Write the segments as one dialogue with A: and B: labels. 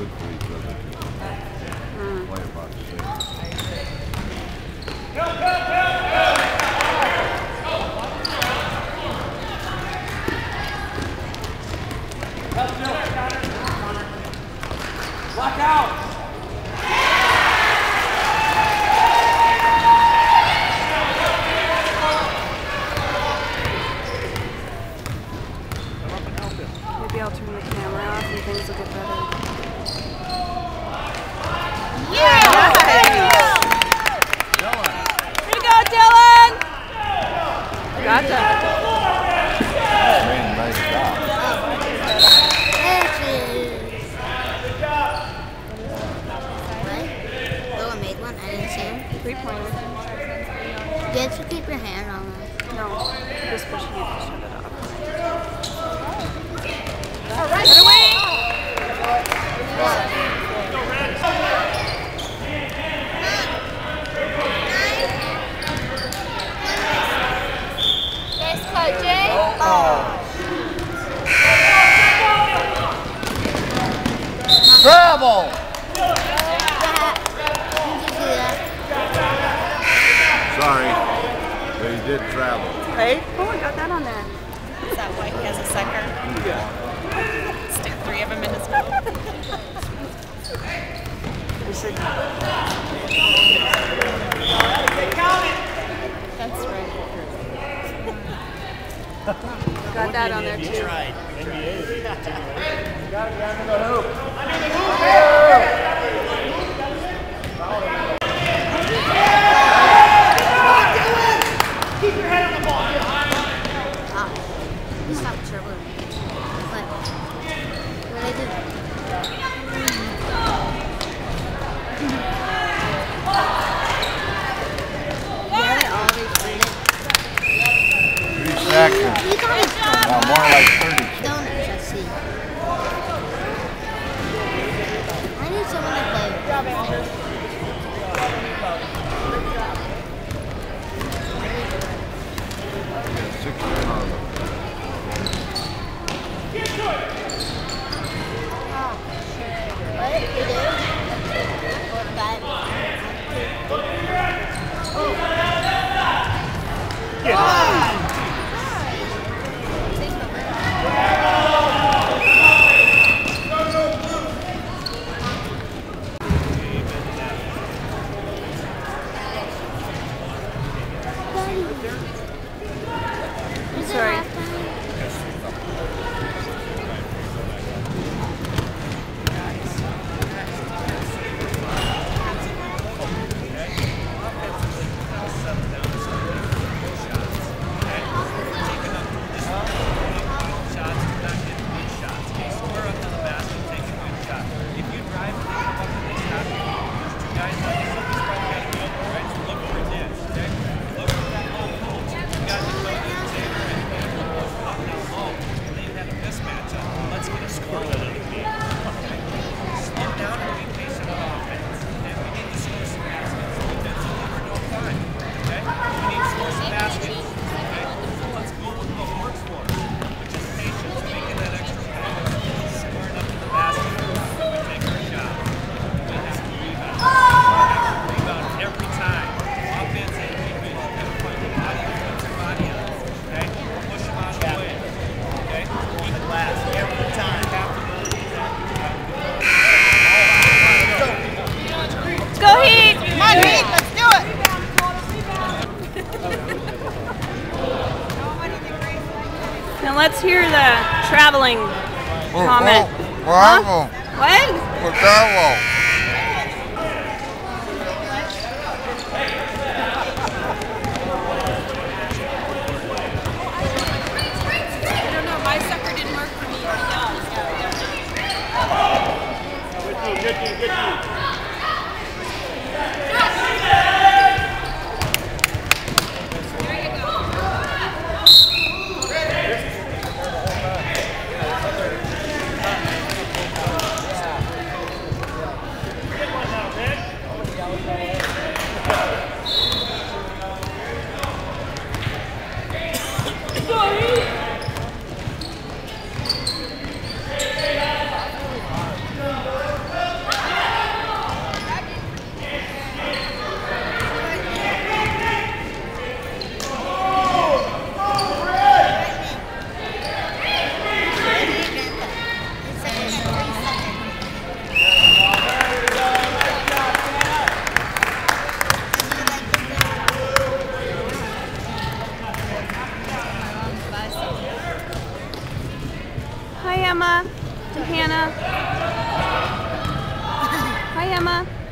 A: good for each other. Play about the same.
B: Block
C: Three pointer.
D: You have to keep your hand on it.
C: No, just pushing it to shut it off. Put away!
D: Nice.
A: Travel! Sorry, but he did travel.
C: Hey? Oh, I got that on there.
E: Is that why he has a sucker? Yeah. Stick three of them in his mouth.
C: You should.
E: That's right.
C: Got that on there too.
D: Stop dribbling. What? What did I do? You have it all recorded.
A: Three sections.
D: You got it.
A: Now more like 30
C: traveling comment.
B: Bravo.
C: What?
B: Bravo.
D: 看吗？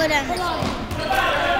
D: I'll go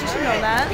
C: 这是
B: 纽兰。